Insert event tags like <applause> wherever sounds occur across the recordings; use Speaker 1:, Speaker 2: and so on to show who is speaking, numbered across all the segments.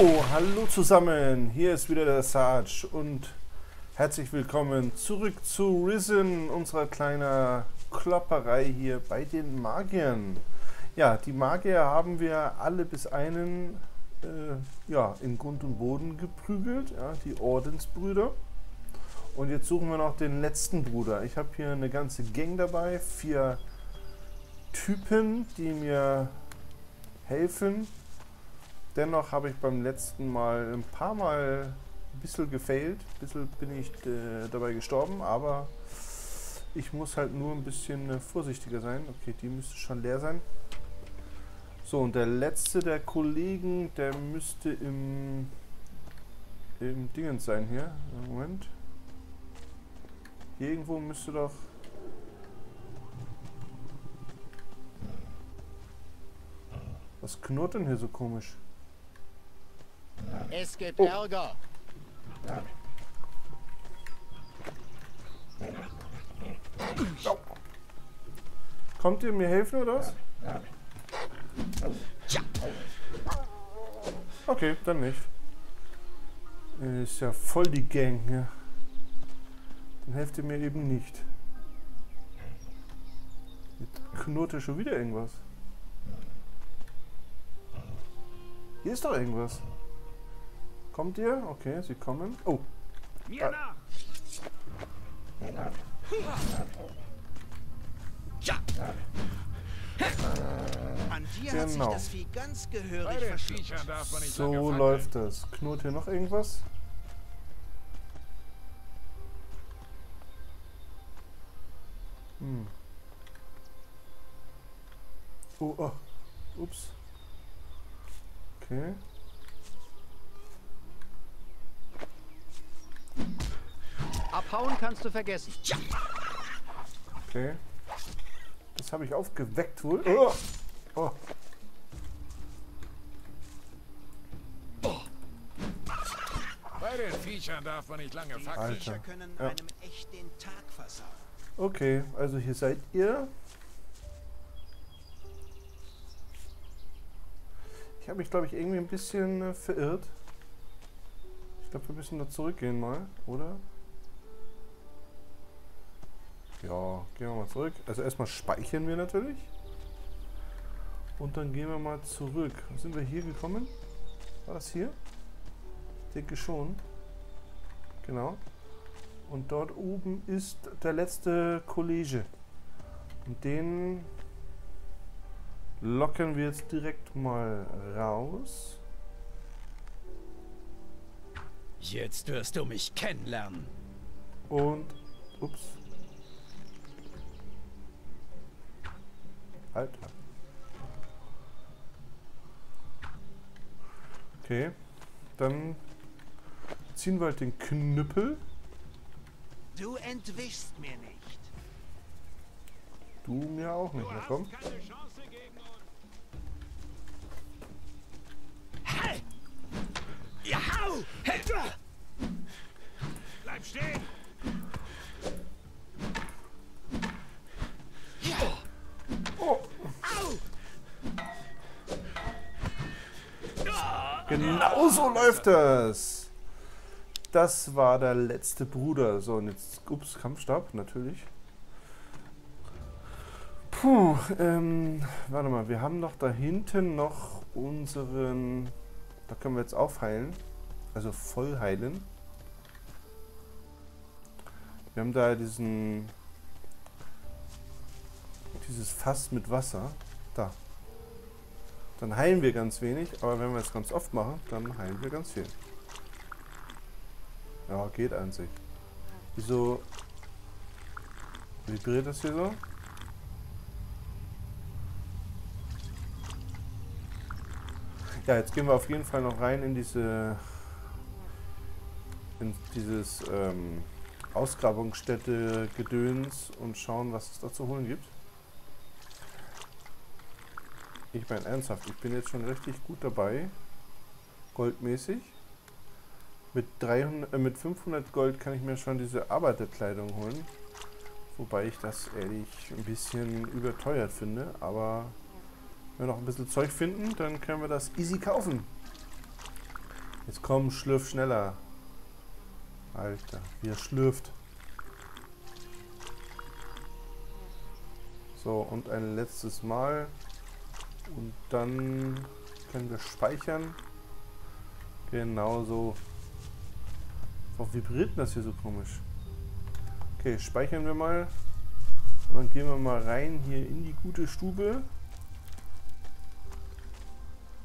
Speaker 1: Hallo zusammen. Hier ist wieder der Sarge und herzlich willkommen zurück zu Risen, unserer kleinen Klopperei hier bei den Magiern. Ja, die Magier haben wir alle bis einen äh, ja, in Grund und Boden geprügelt, ja, die Ordensbrüder. Und jetzt suchen wir noch den letzten Bruder. Ich habe hier eine ganze Gang dabei, vier Typen, die mir helfen. Dennoch habe ich beim letzten Mal ein paar Mal ein bisschen gefailt. Ein bisschen bin ich äh, dabei gestorben, aber ich muss halt nur ein bisschen äh, vorsichtiger sein. Okay, die müsste schon leer sein. So, und der letzte der Kollegen, der müsste im, im Dingens sein hier. Moment. Hier irgendwo müsste doch... Was knurrt denn hier so komisch?
Speaker 2: Es gibt
Speaker 1: Oh.
Speaker 2: Ärger.
Speaker 1: Kommt ihr mir helfen oder was? Okay, dann nicht. Ist ja voll die Gang, ja. Dann helft ihr mir eben nicht. Jetzt knurrt ja schon wieder irgendwas. Hier ist doch irgendwas. Kommt ihr? Okay, sie kommen. Oh,
Speaker 3: Mir nach!
Speaker 2: An dir hat sich
Speaker 1: Genau.
Speaker 2: das Vieh ganz gehörig verschluckt.
Speaker 1: So läuft das. Knurrt hier noch irgendwas? Hm. Oh, oh. Ups. Okay.
Speaker 4: Abhauen kannst du vergessen.
Speaker 1: Okay. Das habe ich aufgeweckt wohl. Oh. Oh.
Speaker 3: Bei den Viechern darf man nicht lange
Speaker 2: Die
Speaker 3: fackeln.
Speaker 2: Viecher können
Speaker 1: Ja.
Speaker 2: einem echt den Tag versauen.
Speaker 1: Okay, also hier seid ihr. Ich habe mich, glaube ich, irgendwie ein bisschen äh, verirrt. Ich glaube, wir müssen da zurückgehen mal, oder? Ja, gehen wir mal zurück. Also erstmal speichern wir natürlich. Und dann gehen wir mal zurück. Sind wir hier gekommen? War das hier? Ich denke schon. Genau. Und dort oben ist der letzte Kollege. Und den locken wir jetzt direkt mal raus.
Speaker 4: Jetzt wirst du mich kennenlernen.
Speaker 1: Und. Ups. Alter. Okay. Dann ziehen wir halt den Knüppel.
Speaker 2: Du entwischst mir nicht.
Speaker 1: Du mir auch nicht
Speaker 3: hast
Speaker 1: komm.
Speaker 4: hau!
Speaker 3: Bleib stehen!
Speaker 1: Genau so läuft das. Das war der letzte Bruder. So, und jetzt, ups, Kampfstab, natürlich. Puh, ähm, warte mal, wir haben doch da hinten noch unseren, da können wir jetzt aufheilen, also voll heilen. Wir haben da diesen, dieses Fass mit Wasser. Dann heilen wir ganz wenig, aber wenn wir es ganz oft machen, dann heilen wir ganz viel. Ja, geht an sich. Wieso vibriert das hier so? Ja, jetzt gehen wir auf jeden Fall noch rein in diese in dieses ähm, Ausgrabungsstätte Gedöns und schauen, was es da zu holen gibt. Ich meine ernsthaft, ich bin jetzt schon richtig gut dabei, goldmäßig. Mit, 300, äh, mit 500 Gold kann ich mir schon diese Arbeiterkleidung holen. Wobei ich das ehrlich ein bisschen überteuert finde, aber wenn wir noch ein bisschen Zeug finden, dann können wir das easy kaufen. Jetzt komm, schlürf schneller. Alter, wie er schlürft. So, und ein letztes Mal. Und dann können wir speichern. Genau so. Warum vibriert das hier so komisch? Okay, speichern wir mal. Und dann gehen wir mal rein hier in die gute Stube.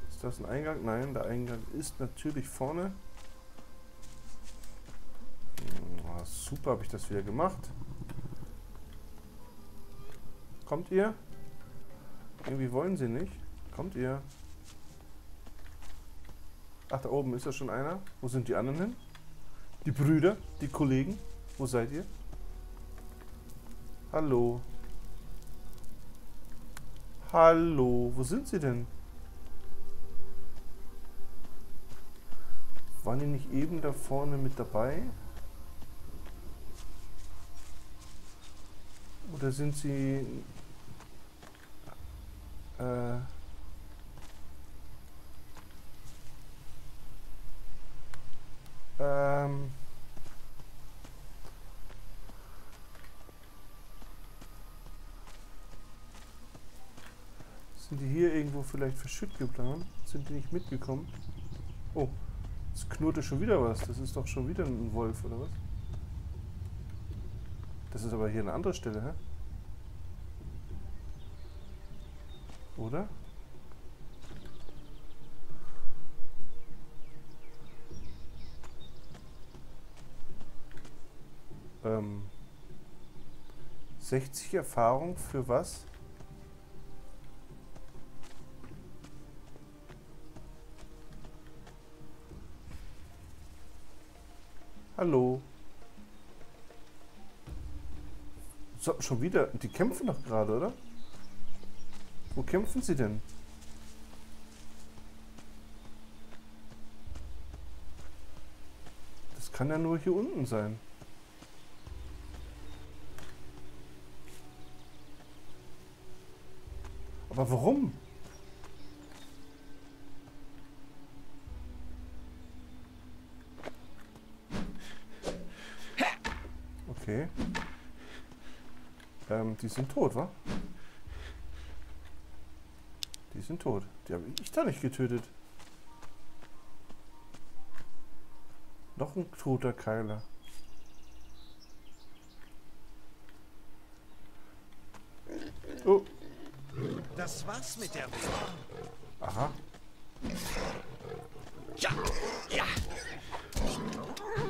Speaker 1: Ist das ein Eingang? Nein, der Eingang ist natürlich vorne. Oh, super, habe ich das wieder gemacht. Kommt ihr? Irgendwie wollen sie nicht. Kommt ihr? Ach, da oben ist ja schon einer. Wo sind die anderen hin? Die Brüder, die Kollegen. Wo seid ihr? Hallo. Hallo, wo sind sie denn? Waren die nicht eben da vorne mit dabei? Oder sind sie... Äh, ähm... Sind die hier irgendwo vielleicht verschütt geplant? Sind die nicht mitgekommen? Oh, es knurrte schon wieder was. Das ist doch schon wieder ein Wolf, oder was? Das ist aber hier eine andere Stelle, hä? Oder? Ähm, 60 Erfahrung für was? Hallo. So, schon wieder. Die kämpfen doch gerade, oder? Wo kämpfen sie denn? Das kann ja nur hier unten sein. Aber warum? Okay. Ähm, die sind tot, wa? Die sind tot. Die habe ich da nicht getötet. Noch ein toter Keiler. Oh,
Speaker 2: Das war's mit der Welt.
Speaker 1: aha.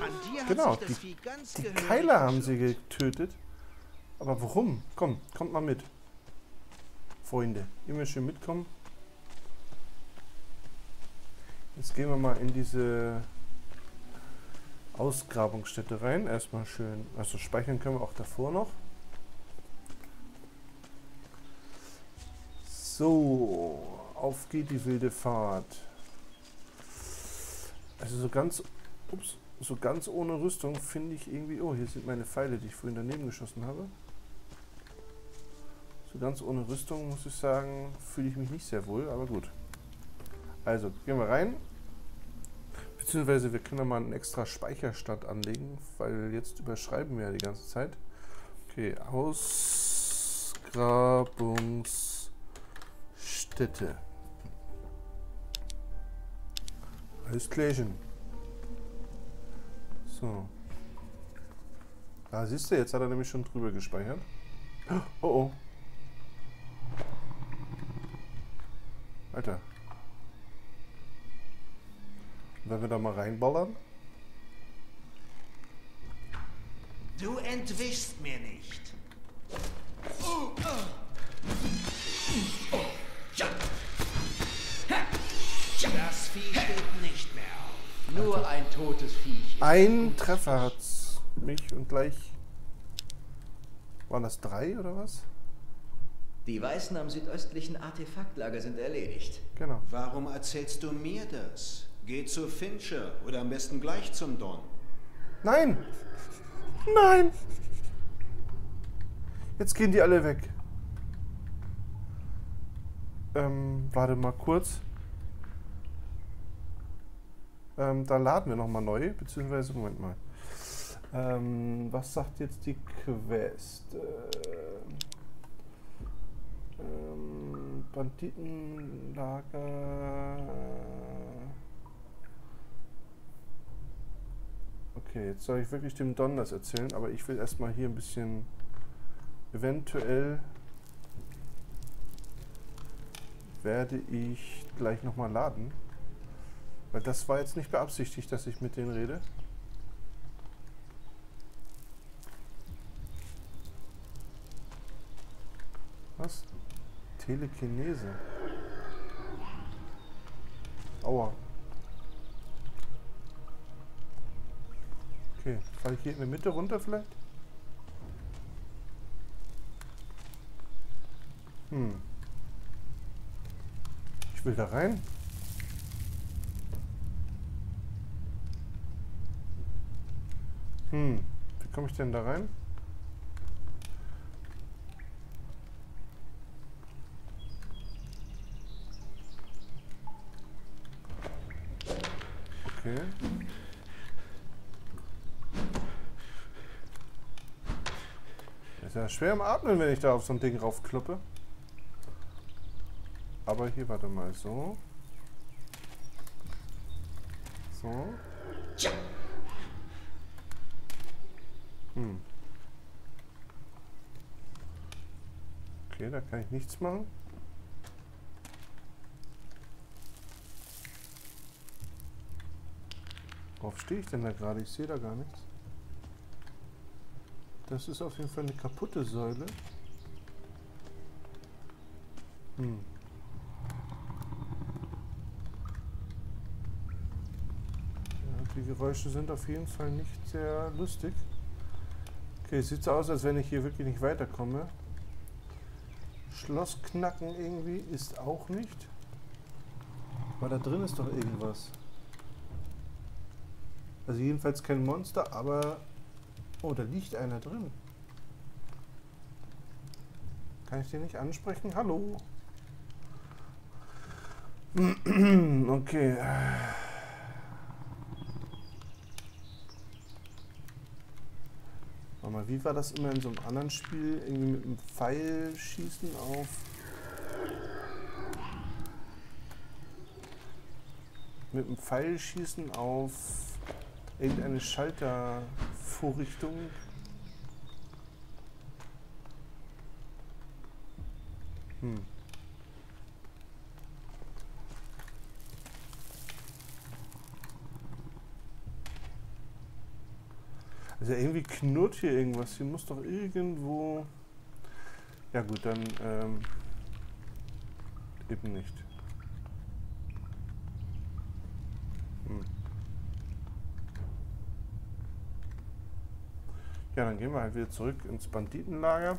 Speaker 2: An dir hat
Speaker 1: Genau, die- Die Keiler haben sie getötet. Aber warum? Komm, kommt mal mit. Freunde, immer schön mitkommen. Jetzt gehen wir mal in diese Ausgrabungsstätte rein. Erstmal schön, also speichern können wir auch davor noch. So, auf geht die wilde Fahrt. Also so ganz, ups, so ganz ohne Rüstung finde ich irgendwie. Oh, hier sind meine Pfeile, die ich vorhin daneben geschossen habe. So ganz ohne Rüstung muss ich sagen, fühle ich mich nicht sehr wohl, aber gut. Also, gehen wir rein. Beziehungsweise wir können da mal einen extra Speicherstand anlegen, weil jetzt überschreiben wir ja die ganze Zeit. Okay, Ausgrabungsstätte. Alles klärchen. So. Da siehst du, jetzt hat er nämlich schon drüber gespeichert. Oh oh. Alter. Wenn wir da mal reinballern?
Speaker 2: Du entwischst mir nicht. Das Vieh steht nicht mehr auf.
Speaker 4: Nur ein totes Viech.
Speaker 1: Ein Treffer hat's mich und gleich. Waren das drei oder was?
Speaker 5: Die Weißen am südöstlichen Artefaktlager sind erledigt.
Speaker 1: Genau.
Speaker 2: Warum erzählst du mir das? Geh zu Fincher oder am besten gleich zum Don.
Speaker 1: Nein! Nein! Jetzt gehen die alle weg. Ähm, warte mal kurz. Ähm, da laden wir nochmal neu, beziehungsweise, Moment mal. Ähm, was sagt jetzt die Quest? Äh, ähm, Banditenlager. Okay, jetzt soll ich wirklich dem Don das erzählen, aber ich will erstmal hier ein bisschen eventuell werde ich gleich nochmal laden. Weil das war jetzt nicht beabsichtigt, dass ich mit denen rede. Was? Telekinese. Aua. Okay, falle ich hier in der Mitte runter vielleicht? Hm. Ich will da rein. Hm. Wie komme ich denn da rein? Okay. Ist ja schwer im Atmen, wenn ich da auf so ein Ding raufkloppe. Aber hier, warte mal, so. So. Hm. Okay, da kann ich nichts machen. Worauf stehe ich denn da gerade? Ich sehe da gar nichts. Das ist auf jeden Fall eine kaputte Säule. Hm. Ja, die Geräusche sind auf jeden Fall nicht sehr lustig. Okay, sieht so aus, als wenn ich hier wirklich nicht weiterkomme. Schloss knacken irgendwie ist auch nicht. Aber da drin ist doch irgendwas. Also jedenfalls kein Monster, aber... Oh, da liegt einer drin. Kann ich den nicht ansprechen? Hallo? <clears throat> okay. Warte mal, wie war das immer in so einem anderen Spiel? Irgendwie mit einem Pfeil schießen auf... Mit einem Pfeil schießen auf irgendeine Schaltervorrichtung. Hm. Also irgendwie knurrt hier irgendwas. Hier muss doch irgendwo... Ja gut, dann ähm, eben nicht. Ja, dann gehen wir halt wieder zurück ins Banditenlager.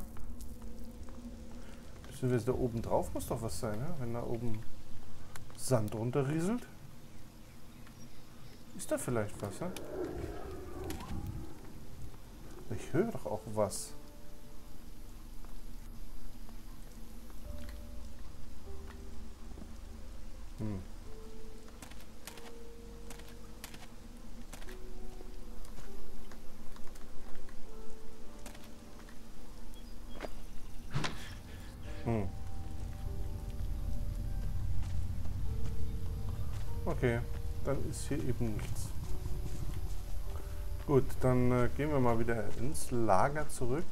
Speaker 1: Beziehungsweise da oben drauf muss doch was sein, ne? wenn da oben Sand runterrieselt. Ist da vielleicht was, ne? Ich höre doch auch was. Hm. Ist hier eben nichts. Gut, dann äh, gehen wir mal wieder ins Lager zurück.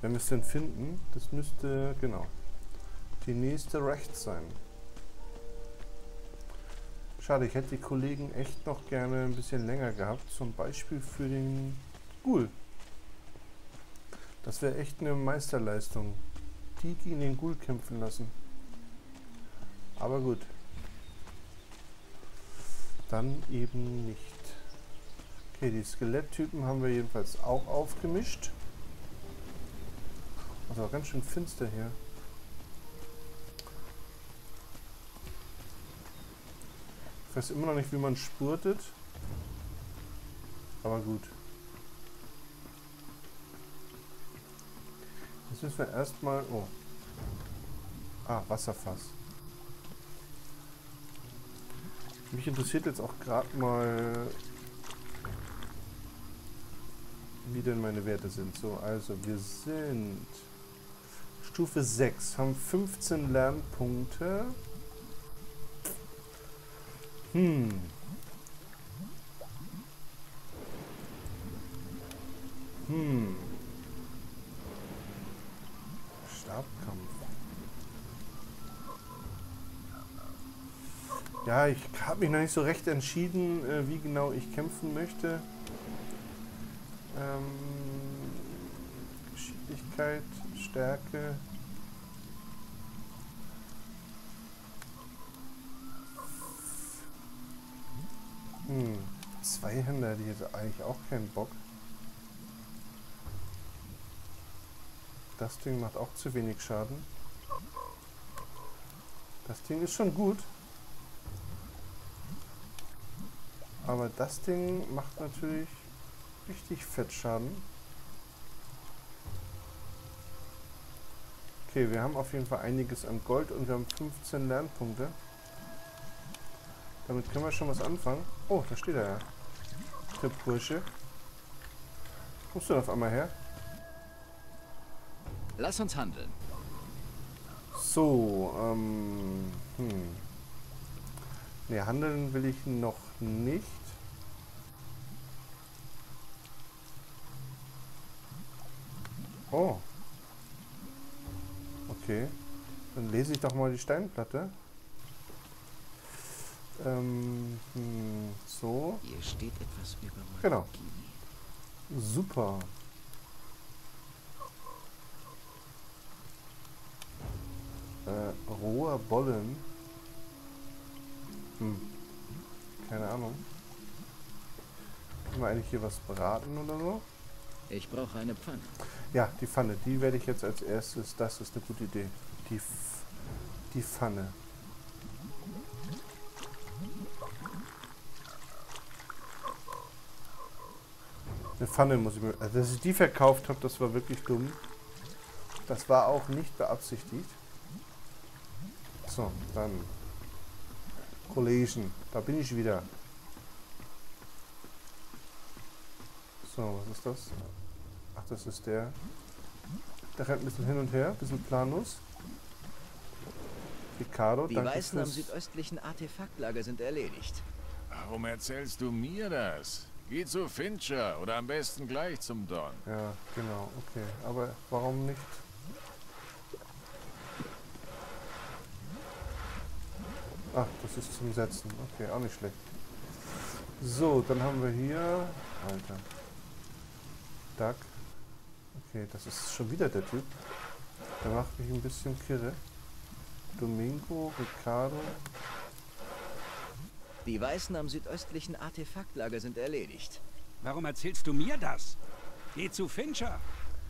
Speaker 1: Wenn wir es denn finden, das müsste, genau, die nächste rechts sein. Schade, ich hätte die Kollegen echt noch gerne ein bisschen länger gehabt, zum Beispiel für den Ghoul. Das wäre echt eine Meisterleistung. Die gegen den Ghoul kämpfen lassen. Aber gut. Dann eben nicht. Okay, die Skeletttypen haben wir jedenfalls auch aufgemischt. Also ganz schön finster hier. Ich weiß immer noch nicht, wie man spurtet. Aber gut. Jetzt müssen wir erstmal... Oh. Ah, Wasserfass. Mich interessiert jetzt auch gerade mal, wie denn meine Werte sind. So, also wir sind Stufe 6, haben 15 Lernpunkte. Hm. Hm. Ja, ich habe mich noch nicht so recht entschieden, äh, wie genau ich kämpfen möchte. Ähm, Geschicklichkeit, Stärke. Hm, Zweihänder, die hätte eigentlich auch keinen Bock. Das Ding macht auch zu wenig Schaden. Das Ding ist schon gut. Aber das Ding macht natürlich richtig fett Schaden. Okay, wir haben auf jeden Fall einiges an Gold und wir haben 15 Lernpunkte. Damit können wir schon was anfangen. Oh, da steht er ja. Der Bursche. Kommst du denn auf einmal her?
Speaker 5: Lass uns handeln.
Speaker 1: So, ähm, hm. Ne, handeln will ich noch nicht. Oh. Okay. Dann lese ich doch mal die Steinplatte. Ähm, hm, so.
Speaker 5: Hier steht etwas über Magie.
Speaker 1: Genau. Super. Äh, roher Bollen. Hm. Keine Ahnung. Können wir eigentlich hier was braten oder so?
Speaker 5: Ich brauche eine Pfanne.
Speaker 1: Ja, die Pfanne. Die werde ich jetzt als erstes. Das ist eine gute Idee. Die, F die Pfanne. Eine Pfanne muss ich mir... Also, dass ich die verkauft habe, das war wirklich dumm. Das war auch nicht beabsichtigt. So, dann. Kollegen, da bin ich wieder. So, was ist das? Ach, das ist der. Der rennt ein bisschen hin und her, ein bisschen planlos. Ricardo,
Speaker 5: Die
Speaker 1: danke
Speaker 5: Weißen am südöstlichen Artefaktlager sind erledigt.
Speaker 3: Warum erzählst du mir das? Geh zu Fincher oder am besten gleich zum Don.
Speaker 1: Ja, genau, okay. Aber warum nicht? Ach, das ist zum Setzen. Okay, auch nicht schlecht. So, dann haben wir hier... Alter. Duck. Okay, das ist schon wieder der Typ. Der macht mich ein bisschen kirre. Domingo, Ricardo.
Speaker 5: Die Weißen am südöstlichen Artefaktlager sind erledigt.
Speaker 6: Warum erzählst du mir das? Geh zu Fincher.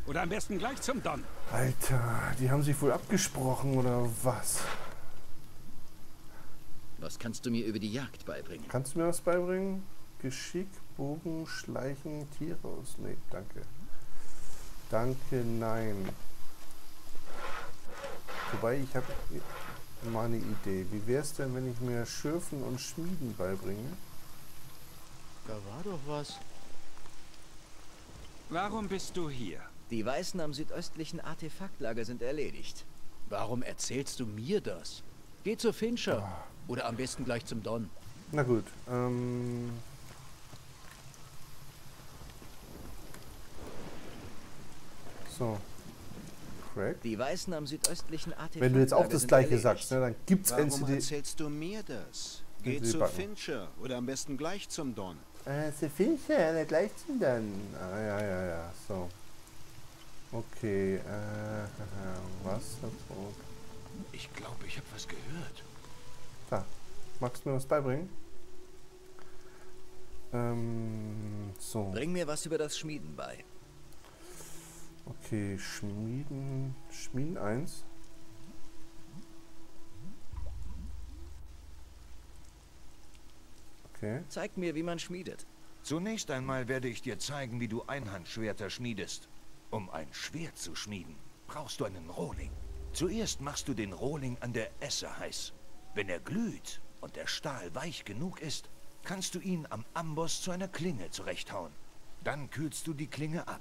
Speaker 6: Oder am besten gleich zum Don.
Speaker 1: Alter, die haben sich wohl abgesprochen oder was?
Speaker 5: Was kannst du mir über die Jagd beibringen?
Speaker 1: Kannst du mir was beibringen? Geschick, Bogen, Schleichen, Tiere aus. Nee, danke. Danke, nein. Wobei, ich habe mal eine Idee. Wie wäre es denn, wenn ich mir Schürfen und Schmieden beibringe?
Speaker 7: Da war doch was.
Speaker 6: Warum bist du hier?
Speaker 5: Die Weißen am südöstlichen Artefaktlager sind erledigt.
Speaker 7: Warum erzählst du mir das? Geh zu Fincher. Oder am besten gleich zum Don.
Speaker 1: Na gut, ähm... So. Craig?
Speaker 5: Die Weißen am südöstlichen Artefaktlager
Speaker 1: Wenn du jetzt auch das gleiche
Speaker 5: erledigt.
Speaker 1: sagst, ne, dann gibt's
Speaker 2: Warum
Speaker 1: NCD...
Speaker 2: erzählst du mir das? Geh zu
Speaker 1: Backen.
Speaker 2: Fincher oder am besten gleich zum Don.
Speaker 1: Äh, sie Fincher, der gleich zu dann. Ah, ja, ja, ja, so. Okay, äh, <laughs> Wasserbrot.
Speaker 7: Ich glaube, ich habe was gehört.
Speaker 1: Da, magst du mir was beibringen? Ähm, so.
Speaker 5: Bring mir was über das Schmieden bei.
Speaker 1: Okay, Schmieden, Schmieden 1. Okay,
Speaker 5: Zeig mir, wie man schmiedet.
Speaker 8: Zunächst einmal werde ich dir zeigen, wie du Einhandschwerter schmiedest. Um ein Schwert zu schmieden, brauchst du einen Rohling. Zuerst machst du den Rohling an der Esse heiß. Wenn er glüht, und der Stahl weich genug ist, kannst du ihn am Amboss zu einer Klinge zurechthauen. Dann kühlst du die Klinge ab,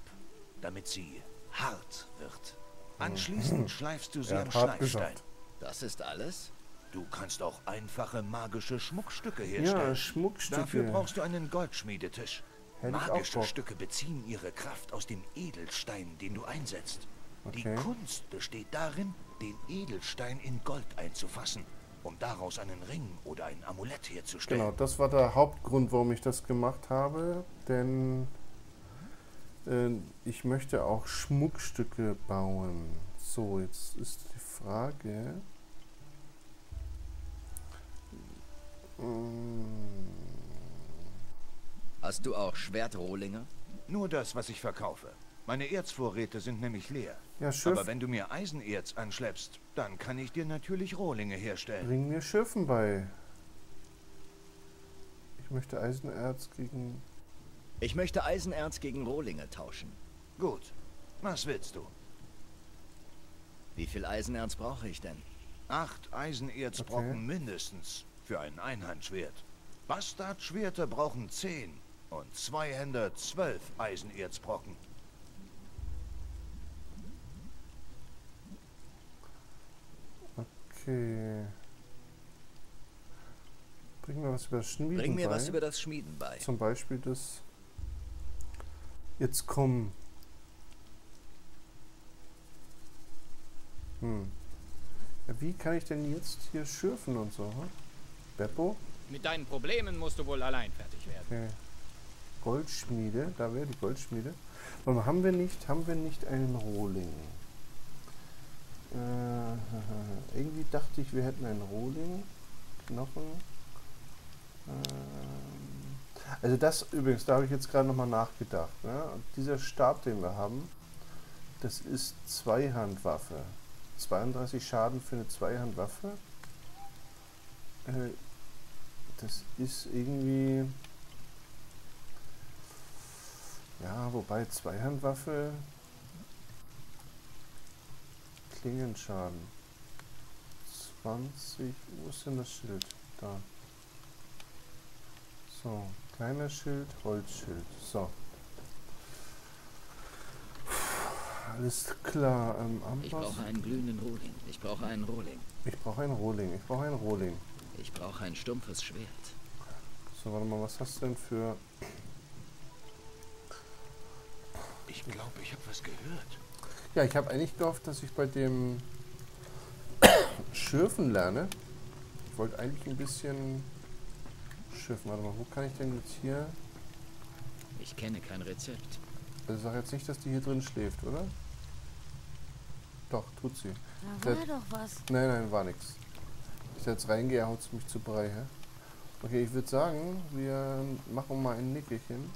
Speaker 8: damit sie hart wird. Anschließend schleifst du sie am Schleifstein.
Speaker 1: gesagt.
Speaker 5: Das ist alles?
Speaker 8: Du kannst auch einfache magische Schmuckstücke herstellen.
Speaker 1: Ja, Schmuckstücke.
Speaker 8: Dafür brauchst du einen Goldschmiedetisch.
Speaker 1: Auch
Speaker 8: Magische. Stücke beziehen ihre Kraft aus dem Edelstein, den du einsetzt. Die
Speaker 1: Okay.
Speaker 8: Kunst besteht darin, den Edelstein in Gold einzufassen, um daraus einen Ring oder ein Amulett herzustellen.
Speaker 1: Genau, das war der Hauptgrund, warum ich das gemacht habe, denn äh, ich möchte auch Schmuckstücke bauen. So, jetzt ist die Frage. Mm,
Speaker 5: Hast du auch Schwertrohlinge?
Speaker 8: Nur das, was ich verkaufe. Meine Erzvorräte sind nämlich leer.
Speaker 1: Ja, Schiff,
Speaker 8: Aber wenn du mir Eisenerz anschleppst, dann kann ich dir natürlich Rohlinge herstellen.
Speaker 1: bring mir Schiffen bei. Ich möchte Eisenerz gegen.
Speaker 5: Ich möchte Eisenerz gegen Rohlinge tauschen.
Speaker 8: Gut. Was willst du?
Speaker 5: Wie viel Eisenerz brauche ich denn?
Speaker 8: Acht Eisenerzbrocken
Speaker 1: Okay.
Speaker 8: mindestens für ein Einhandschwert. Bastardschwerter brauchen zehn und Zweihänder zwölf Eisenerzbrocken.
Speaker 1: Okay. Bring mir was über das Schmieden
Speaker 5: Bring mir
Speaker 1: bei.
Speaker 5: was über das Schmieden bei.
Speaker 1: Zum Beispiel das. Jetzt komm. Hm. Ja, wie kann ich denn jetzt hier schürfen und so? Hm? Beppo?
Speaker 4: Mit deinen Problemen musst du wohl allein fertig werden.
Speaker 1: Okay. Goldschmiede, da wäre die Goldschmiede. Warum haben wir nicht, haben wir nicht einen Rohling? Äh, <laughs> irgendwie dachte ich, wir hätten einen Rohling. Knochen. Ähm, also das übrigens, da habe ich jetzt gerade nochmal nachgedacht. Ne? Dieser Stab, den wir haben, das ist Zweihandwaffe. 32 Schaden für eine Zweihandwaffe. Äh, das ist irgendwie... Ja, wobei Zweihandwaffe. Klingenschaden. 20. Wo ist denn das Schild? Da. So, kleiner Schild, Holzschild. So. Alles klar. Ähm,
Speaker 5: Ich brauche einen glühenden Rohling. Ich brauche einen Rohling.
Speaker 1: ich brauche einen Rohling. Ich brauche einen Rohling.
Speaker 5: Ich brauche ein stumpfes Schwert.
Speaker 1: So, warte mal, was hast du denn für.
Speaker 8: Ich glaube, ich habe was gehört.
Speaker 1: Ja, ich habe eigentlich gehofft, dass ich bei dem <coughs> Schürfen lerne. Ich wollte eigentlich ein bisschen schürfen. Warte mal, wo kann ich denn jetzt hier...
Speaker 5: Ich kenne kein Rezept.
Speaker 1: Also sag jetzt nicht, dass die hier drin schläft, oder? Doch, tut sie.
Speaker 9: Da war doch was.
Speaker 1: Nein, nein, war nix. Ich jetzt reingehe, haut es mich zu Brei, hä? Okay, ich würde sagen, wir machen mal ein Nickerchen.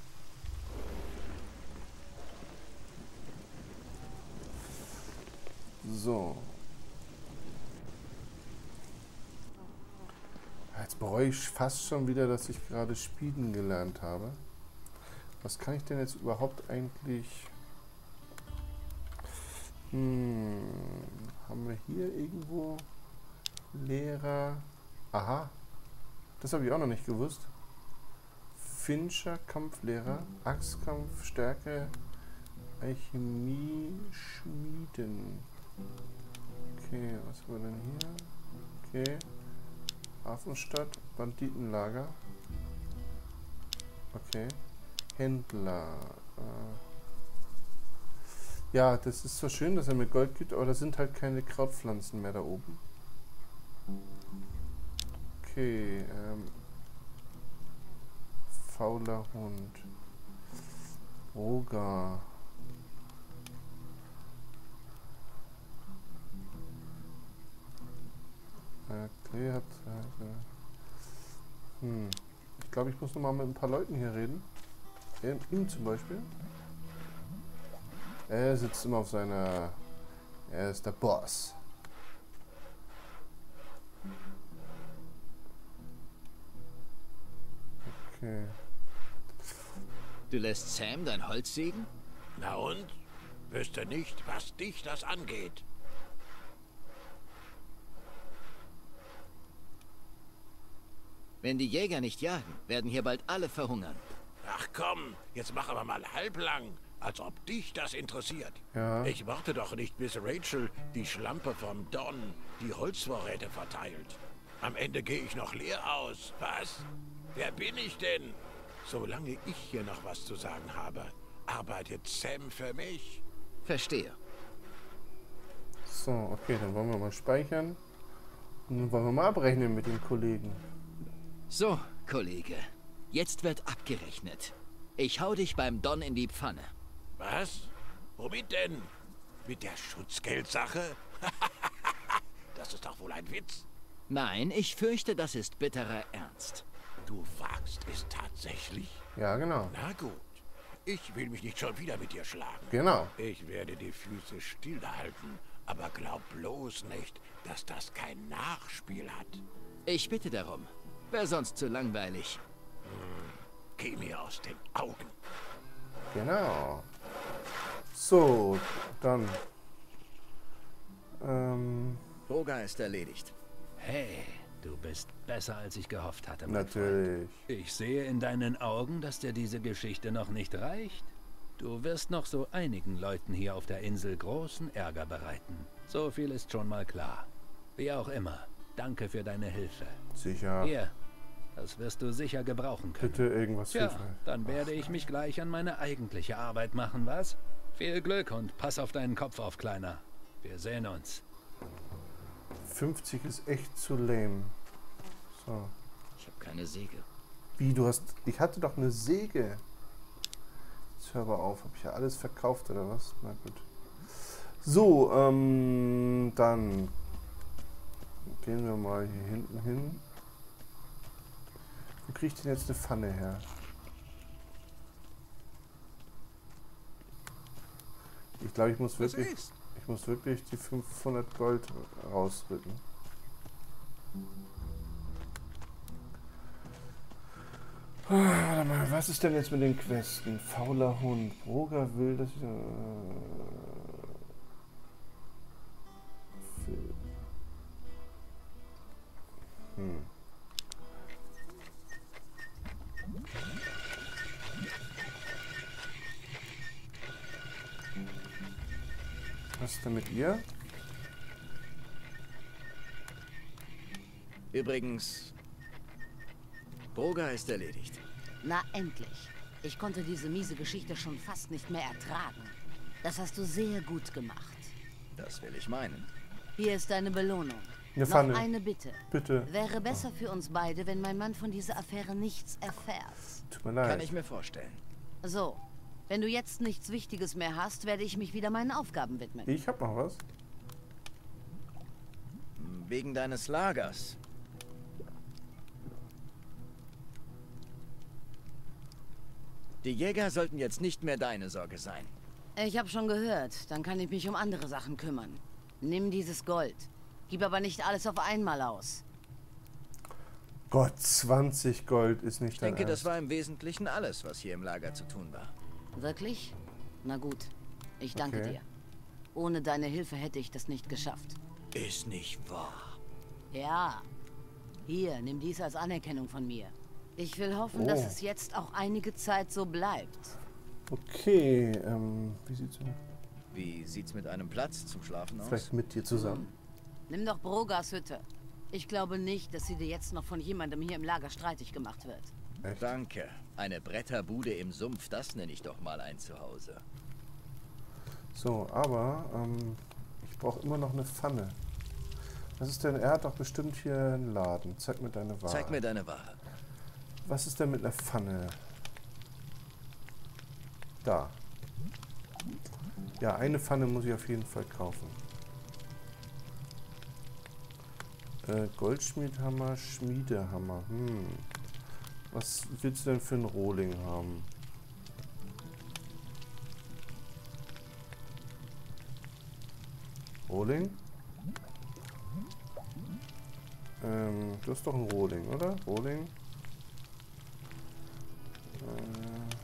Speaker 1: So. Jetzt bereue ich fast schon wieder, dass ich gerade Spieden gelernt habe. Was kann ich denn jetzt überhaupt eigentlich... Hm, haben wir hier irgendwo Lehrer? Aha, das habe ich auch noch nicht gewusst. Fincher, Kampflehrer, Axtkampf, Stärke, Alchemie, Schmieden. Okay, was haben wir denn hier? Okay. Hafenstadt, Banditenlager. Okay. Händler. Äh. Ja, das ist zwar schön, dass er mir Gold gibt, aber da sind halt keine Krautpflanzen mehr da oben. Okay, ähm. Fauler Hund. Roger. Okay, hat. Äh, hm. Ich glaube, ich muss noch mal mit ein paar Leuten hier reden. Er- Ihm zum Beispiel. Er sitzt immer auf seiner. Er ist der Boss. Okay.
Speaker 5: Du lässt Sam dein Holz sägen?
Speaker 10: Na und? Wüsste nicht, was dich das angeht.
Speaker 7: Wenn die Jäger nicht jagen, werden hier bald alle verhungern.
Speaker 10: Ach komm, jetzt mach aber mal halblang, als ob dich das interessiert.
Speaker 1: Ja.
Speaker 10: Ich warte doch nicht, bis Rachel, die Schlampe vom Don, die Holzvorräte verteilt. Am Ende gehe ich noch leer aus. Was? Wer bin ich denn? Solange ich hier noch was zu sagen habe, arbeitet Sam für mich.
Speaker 7: Verstehe.
Speaker 1: So, okay, dann wollen wir mal speichern. Und dann wollen wir mal abrechnen mit den Kollegen.
Speaker 7: So, Kollege. Jetzt wird abgerechnet. Ich hau dich beim Don in die Pfanne.
Speaker 10: Was? Womit denn? Mit der Schutzgeldsache? <laughs> das ist doch wohl ein Witz.
Speaker 7: Nein, ich fürchte, das ist bitterer Ernst.
Speaker 10: Du wagst es tatsächlich?
Speaker 1: Ja, genau.
Speaker 10: Na gut. Ich will mich nicht schon wieder mit dir schlagen.
Speaker 1: Genau.
Speaker 10: Ich werde die Füße stillhalten, aber glaub bloß nicht, dass das kein Nachspiel hat.
Speaker 7: Ich bitte darum. Wäre sonst zu langweilig.
Speaker 10: Geh mir aus den Augen.
Speaker 1: Genau. So, dann. Ähm,
Speaker 5: Boga ist erledigt.
Speaker 6: Hey, du bist besser, als ich gehofft hatte. mein
Speaker 1: natürlich.
Speaker 6: Freund. Ich sehe in deinen Augen, dass dir diese Geschichte noch nicht reicht. Du wirst noch so einigen Leuten hier auf der Insel großen Ärger bereiten. So viel ist schon mal klar. Wie auch immer, danke für deine Hilfe.
Speaker 1: Sicher.
Speaker 6: Hier, das wirst du sicher gebrauchen können.
Speaker 1: Bitte irgendwas
Speaker 6: Tja,
Speaker 1: Hilfe.
Speaker 6: dann werde ich mich gleich an meine eigentliche Arbeit machen, was? Viel Glück und pass auf deinen Kopf auf, Kleiner. Wir sehen uns.
Speaker 1: 50 ist echt zu lame. So.
Speaker 7: Ich habe keine Säge.
Speaker 1: Wie, du hast. Ich hatte doch eine Säge. Jetzt hör aber auf. Hab ich ja alles verkauft oder was? Na gut. So, ähm, dann gehen wir mal hier hinten hin. Wo kriege ich denn jetzt eine Pfanne her? Ich glaube, ich muss wirklich, ich muss wirklich die 500 Gold rausrücken. Warte mal, was ist denn jetzt mit den Questen? Fauler Hund, Broger will das. Äh, Ihr?
Speaker 5: Übrigens, Boga ist erledigt.
Speaker 9: Na endlich. Ich konnte diese miese Geschichte schon fast nicht mehr ertragen. Das hast du sehr gut gemacht.
Speaker 5: Das will ich meinen.
Speaker 9: Hier ist deine Belohnung.
Speaker 1: Eine
Speaker 9: Noch
Speaker 1: Pfanne.
Speaker 9: eine Bitte.
Speaker 1: Bitte.
Speaker 9: Wäre besser für uns beide, wenn mein Mann von dieser Affäre nichts erfährt.
Speaker 1: Tut mir leid.
Speaker 5: Kann ich mir vorstellen.
Speaker 9: So, wenn du jetzt nichts Wichtiges mehr hast, werde ich mich wieder meinen Aufgaben widmen.
Speaker 1: Ich hab noch was.
Speaker 5: Wegen deines Lagers. Die Jäger sollten jetzt nicht mehr deine Sorge sein.
Speaker 9: Ich habe schon gehört. Dann kann ich mich um andere Sachen kümmern. Nimm dieses Gold. Gib aber nicht alles auf einmal aus.
Speaker 1: Gott, 20 Gold ist nicht
Speaker 5: Ich denke, das war im Wesentlichen alles, was hier im Lager zu tun war.
Speaker 9: Wirklich? Na gut. Ich danke
Speaker 1: Okay.
Speaker 9: dir. Ohne deine Hilfe hätte ich das nicht geschafft.
Speaker 5: Ist nicht wahr.
Speaker 9: Ja. Hier, nimm dies als Anerkennung von mir. Ich will hoffen, dass
Speaker 1: Oh.
Speaker 9: es jetzt auch einige Zeit so bleibt.
Speaker 1: Okay, ähm, wie sieht's aus?
Speaker 5: Wie sieht's mit einem Platz zum Schlafen aus?
Speaker 1: Vielleicht mit dir zusammen.
Speaker 9: Nimm doch Brogas Hütte. Ich glaube nicht, dass sie dir jetzt noch von jemandem hier im Lager streitig gemacht wird.
Speaker 1: Echt?
Speaker 5: Danke. Eine Bretterbude im Sumpf, das nenne ich doch mal ein Zuhause.
Speaker 1: So, aber ähm, ich brauche immer noch eine Pfanne. Was ist denn? Er hat doch bestimmt hier einen Laden. Zeig mir deine Ware.
Speaker 5: Zeig mir deine Ware.
Speaker 1: Was ist denn mit einer Pfanne? Da. Ja, eine Pfanne muss ich auf jeden Fall kaufen. Äh, Goldschmiedhammer, Schmiedehammer. Hm. Was willst du denn für einen Rohling haben? Rohling? Ähm, du hast doch einen Rohling, oder? Rohling? Äh,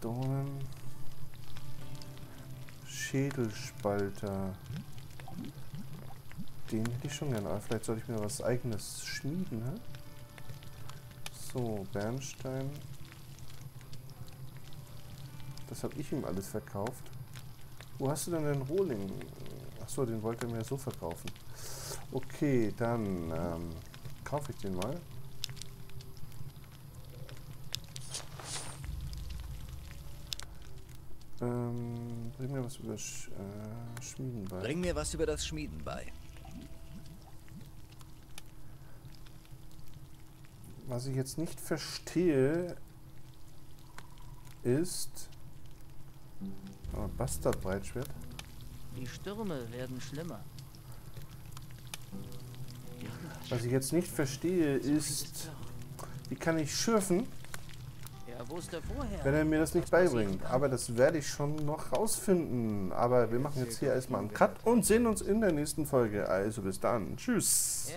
Speaker 1: Dornen. Schädelspalter. Den hätte ich schon gerne, aber vielleicht sollte ich mir was eigenes schmieden, hä? So, Bernstein. Das habe ich ihm alles verkauft. Wo hast du denn den Rohling? Achso, den wollte er mir so verkaufen. Okay, dann ähm, kaufe ich den mal. Ähm, bring mir was über Sch äh, Schmieden bei.
Speaker 5: Bring mir was über das Schmieden bei.
Speaker 1: Was ich jetzt nicht verstehe, ist... Oh, Bastardbreitschwert.
Speaker 11: Die Stürme werden schlimmer.
Speaker 1: Was ich jetzt nicht verstehe, ist... Wie kann ich schürfen,
Speaker 11: Er
Speaker 1: wenn er mir das nicht beibringt? Aber das werde ich schon noch rausfinden. Aber wir machen jetzt hier erstmal einen Cut und sehen uns in der nächsten Folge. Also bis dann. Tschüss.